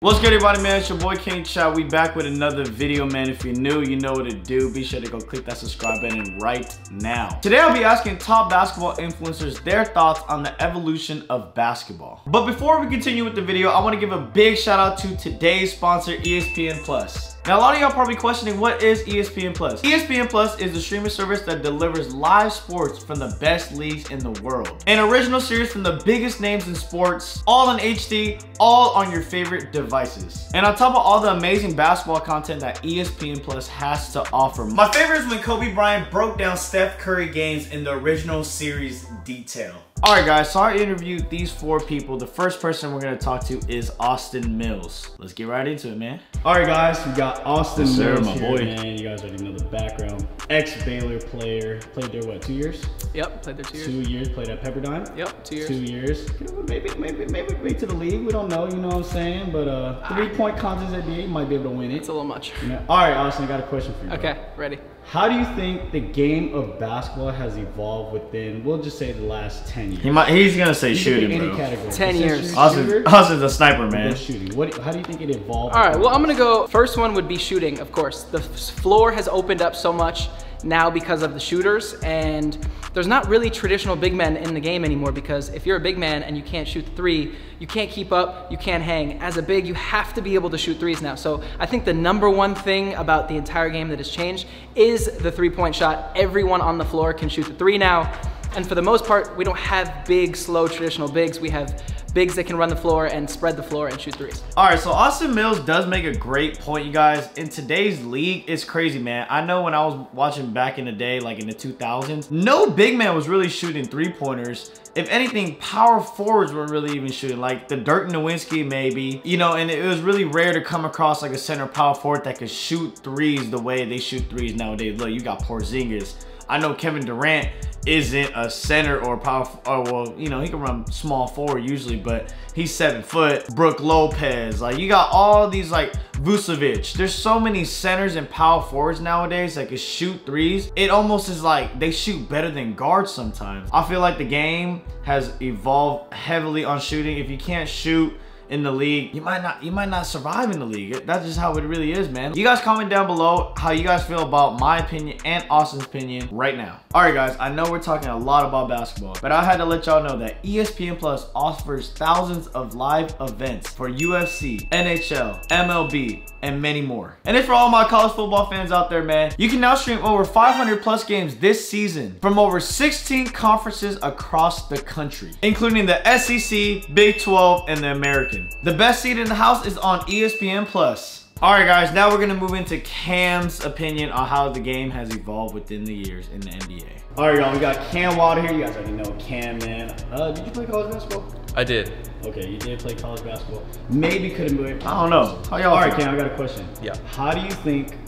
What's good everybody man, it's your boy Kenny Chao. We back with another video man. If you're new, you know what to do. Be sure to go click that subscribe button right now. Today I'll be asking top basketball influencers their thoughts on the evolution of basketball. But before we continue with the video, I want to give a big shout out to today's sponsor ESPN Plus. Now, a lot of y'all probably questioning what is ESPN Plus? ESPN Plus is the streaming service that delivers live sports from the best leagues in the world. An original series from the biggest names in sports, all in HD, all on your favorite devices. And on top of all the amazing basketball content that ESPN Plus has to offer. My favorite is when Kobe Bryant broke down Steph Curry games in the original series detail. All right, guys, so I interviewed these four people. The first person we're gonna talk to is Austin Mills. Let's get right into it, man. All right, guys, we got Austin yes, Mills my here, boy. man. You guys already know the background. Ex-Baylor player. Played there, what, two years? Yep, played there two years. Two years, played at Pepperdine? Yep, two years. Two years. Maybe, maybe, maybe wait to the league. We don't know, you know what I'm saying? But uh, three-point contest at the you might be able to win it. It's a little much. You know? All right, Austin, I got a question for you. Okay, bro. ready. How do you think the game of basketball has evolved within, we'll just say the last 10 years? He might, he's going to say shooting, any bro. Category. 10 years. Austin, Austin's a sniper, man. Shooting. What, how do you think it evolved? All right, well, I'm going to go, first one would be shooting, of course. The floor has opened up so much now because of the shooters and there's not really traditional big men in the game anymore because if you're a big man and you can't shoot three, you can't keep up, you can't hang. As a big, you have to be able to shoot threes now. So I think the number one thing about the entire game that has changed is the three point shot. Everyone on the floor can shoot the three now. And for the most part, we don't have big, slow, traditional bigs. We have bigs that can run the floor and spread the floor and shoot threes. All right, so Austin Mills does make a great point, you guys. In today's league, it's crazy, man. I know when I was watching back in the day, like in the 2000s, no big man was really shooting three-pointers. If anything, power forwards were really even shooting, like the Dirk Nowitzki maybe, you know, and it was really rare to come across like a center power forward that could shoot threes the way they shoot threes nowadays. Look, you got Porzingis. I know Kevin Durant isn't a center or power, or well, you know, he can run small forward usually, but he's seven foot. Brook Lopez, like you got all these like Vucevic. There's so many centers and power forwards nowadays that can shoot threes. It almost is like they shoot better than guards sometimes. I feel like the game has evolved heavily on shooting. If you can't shoot, in the league, you might not you might not survive in the league. That's just how it really is, man. You guys comment down below how you guys feel about my opinion and Austin's opinion right now. All right, guys, I know we're talking a lot about basketball, but I had to let y'all know that ESPN Plus offers thousands of live events for UFC, NHL, MLB, and many more. And if for all my college football fans out there, man, you can now stream over 500 plus games this season from over 16 conferences across the country, including the SEC, Big 12, and the American. The best seat in the house is on ESPN Plus. All right, guys, now we're gonna move into Cam's opinion on how the game has evolved within the years in the NBA. All right, y'all, we got Cam Wilder here. You guys already know Cam, man. Uh, did you play college basketball? I did. Okay, you did play college basketball. Maybe could have moved. I don't know. How y'all? All right, Cam, I got a question. Yeah. How do you think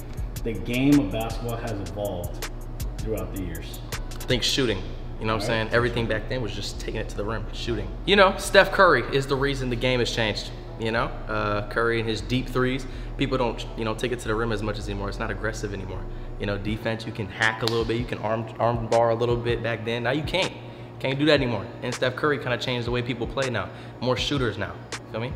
the game of basketball has evolved throughout the years? I think shooting. You know what I'm saying? Everything back then was just taking it to the rim, shooting. You know, Steph Curry is the reason the game has changed. You know, uh, Curry and his deep threes. People don't, you know, take it to the rim as much as anymore. It's not aggressive anymore. You know, defense, you can hack a little bit. You can arm, arm bar a little bit back then. Now you can't. Can't do that anymore. And Steph Curry kind of changed the way people play now. More shooters now. Feel me?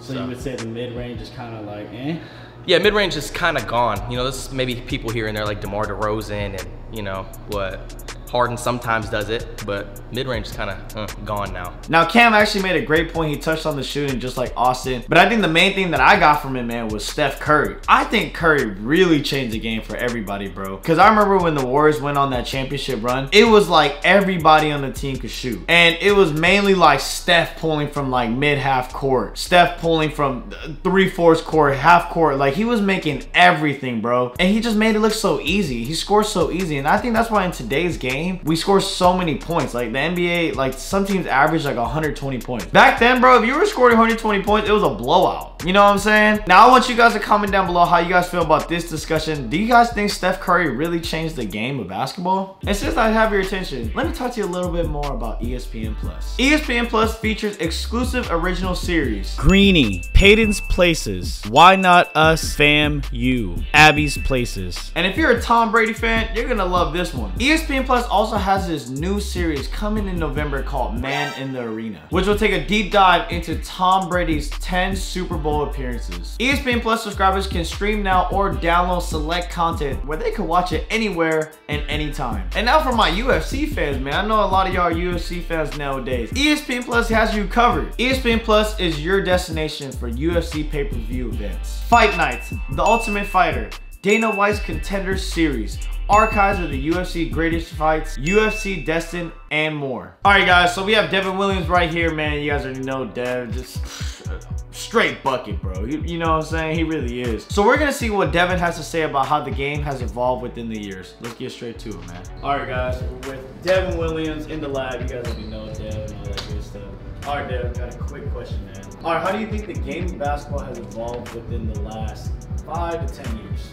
So, so. you would say the mid-range is kind of like, eh? Yeah, mid-range is kind of gone. You know, there's maybe people here and there like DeMar DeRozan and, you know, what, Harden sometimes does it, but mid-range is kind of uh, gone now. Now, Cam actually made a great point. He touched on the shooting just like Austin. But I think the main thing that I got from it, man, was Steph Curry. I think Curry really changed the game for everybody, bro. Because I remember when the Warriors went on that championship run, it was like everybody on the team could shoot. And it was mainly like Steph pulling from like mid-half court. Steph pulling from three-fourths court, half court. Like, he was making everything, bro. And he just made it look so easy. He scored so easy. And I think that's why in today's game, game, we score so many points. Like the NBA, like some teams average like 120 points. Back then, bro, if you were scoring 120 points, it was a blowout. You know what I'm saying? Now I want you guys to comment down below how you guys feel about this discussion. Do you guys think Steph Curry really changed the game of basketball? And since I have your attention, let me talk to you a little bit more about ESPN Plus. ESPN Plus features exclusive original series. Greeny, Peyton's Places, Why Not Us, Fam You, Abby's Places. And if you're a Tom Brady fan, you're gonna love this one. ESPN Plus also has this new series coming in November called Man in the Arena, which will take a deep dive into Tom Brady's 10 Super Bowl Appearances. ESPN Plus subscribers can stream now or download select content where they can watch it anywhere and anytime. And now for my UFC fans, man. I know a lot of y'all are UFC fans nowadays. ESPN Plus has you covered. ESPN Plus is your destination for UFC pay-per-view events. Fight Nights, The Ultimate Fighter, Dana White's Contender Series, archives of the UFC greatest fights, UFC Destined, and more. All right, guys, so we have Devin Williams right here, man. You guys already know Dev, just straight bucket, bro. You, you, know what I'm saying? He really is. So we're gonna see what Devin has to say about how the game has evolved within the years. Let's get straight to it, man. All right, guys, we're with Devin Williams in the lab. You guys already know Dev and all that good stuff. All right, Dev, got a quick question, man. All right, how do you think the game of basketball has evolved within the last five to 10 years?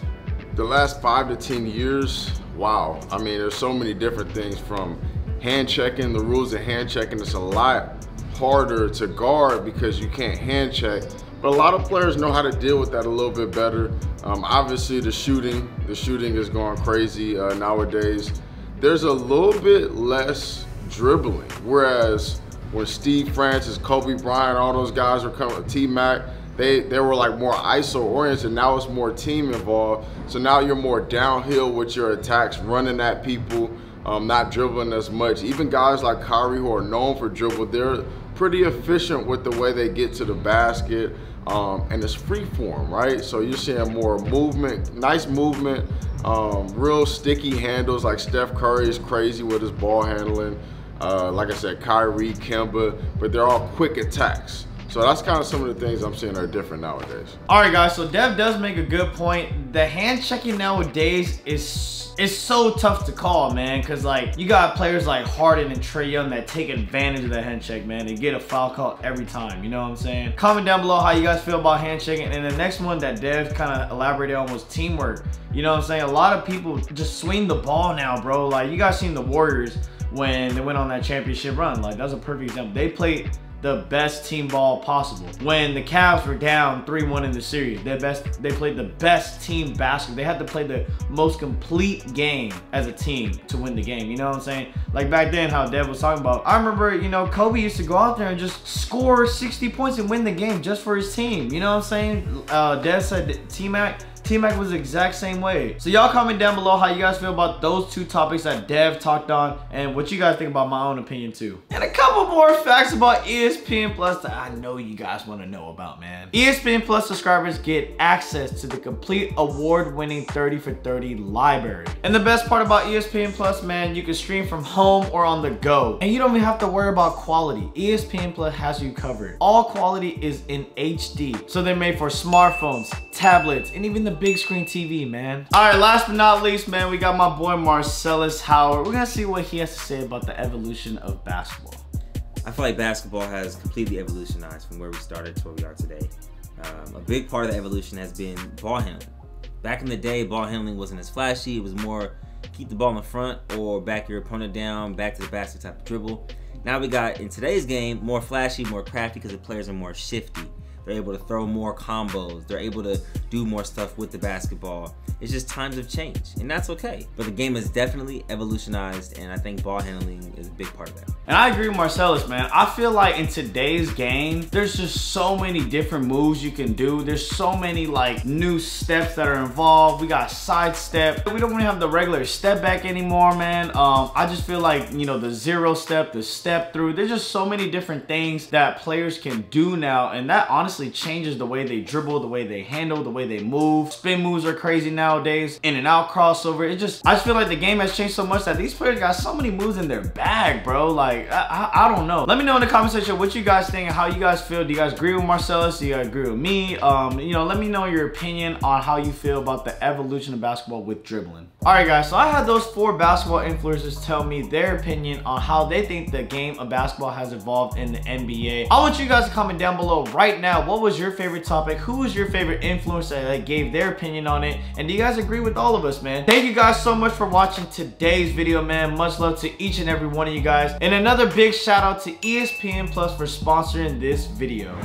The last five to 10 years, wow. I mean, there's so many different things from hand checking, the rules of hand checking. It's a lot harder to guard because you can't hand check. But a lot of players know how to deal with that a little bit better. Um, obviously, the shooting, the shooting is going crazy uh, nowadays. There's a little bit less dribbling. Whereas when Steve Francis, Kobe Bryant, all those guys were coming, T-Mac, they, they were like more ISO oriented. Now it's more team involved. So now you're more downhill with your attacks, running at people, um, not dribbling as much. Even guys like Kyrie who are known for dribble, they're pretty efficient with the way they get to the basket. Um, and it's free form, right? So you're seeing more movement, nice movement, um, real sticky handles like Steph Curry is crazy with his ball handling. Uh, like I said, Kyrie, Kemba, but they're all quick attacks. So that's kind of some of the things I'm seeing are different nowadays. All right, guys. So Dev does make a good point. The hand checking nowadays is is so tough to call, man. Because like you got players like Harden and Trae Young that take advantage of the hand check, man. They get a foul call every time. You know what I'm saying? Comment down below how you guys feel about hand checking. And the next one that Dev kind of elaborated on was teamwork. You know what I'm saying? A lot of people just swing the ball now, bro. Like you guys seen the Warriors when they went on that championship run. Like that's a perfect example. They played the best team ball possible. When the Cavs were down 3-1 in the series, their best, they played the best team basketball. They had to play the most complete game as a team to win the game. You know what I'm saying? Like back then, how Dev was talking about. I remember, you know, Kobe used to go out there and just score 60 points and win the game just for his team. You know what I'm saying? Uh, Dev said T-Mac T-Mac was the exact same way. So y'all comment down below how you guys feel about those two topics that Dev talked on and what you guys think about my own opinion too. And a couple more facts about ESPN Plus that I know you guys want to know about, man. ESPN Plus subscribers get access to the complete award-winning 30 for 30 library. And the best part about ESPN Plus, man, you can stream from home or on the go. And you don't even have to worry about quality. ESPN Plus has you covered. All quality is in HD. So they're made for smartphones, tablets, and even the big screen TV, man. All right, last but not least, man, we got my boy Marcelas Howard. We're gonna see what he has to say about the evolution of basketball. I feel like basketball has completely evolutionized from where we started to where we are today. Um, a big part of the evolution has been ball handling. Back in the day, ball handling wasn't as flashy. It was more keep the ball in the front or back your opponent down, back to the basket type of dribble. Now we got, in today's game, more flashy, more crafty because the players are more shifty. They're able to throw more combos. They're able to do more stuff with the basketball. It's just times have changed, and that's okay. But the game has definitely evolutionized, and I think ball handling is a big part of that. And I agree with Marcelas, man. I feel like in today's game, there's just so many different moves you can do. There's so many like new steps that are involved. We got side step. We don't even have the regular step back anymore, man. Um, I just feel like, you know, the zero step, the step through, there's just so many different things that players can do now. And that honestly changes the way they dribble, the way they handle, the way they move. Spin moves are crazy nowadays. In and out crossover. It just, I just feel like the game has changed so much that these players got so many moves in their bag, bro. Like, I, I, I don't know. Let me know in the comment section what you guys think and how you guys feel. Do you guys agree with Marcelas? Do you guys agree with me? Um, you know, let me know your opinion on how you feel about the evolution of basketball with dribbling. All right, guys, so I had those four basketball influencers tell me their opinion on how they think the game of basketball has evolved in the NBA. I want you guys to comment down below right now. What was your favorite topic? Who was your favorite influencer that gave their opinion on it? And do you guys agree with all of us, man? Thank you guys so much for watching today's video, man. Much love to each and every one of you guys. And another big shout out to ESPN Plus for sponsoring this video.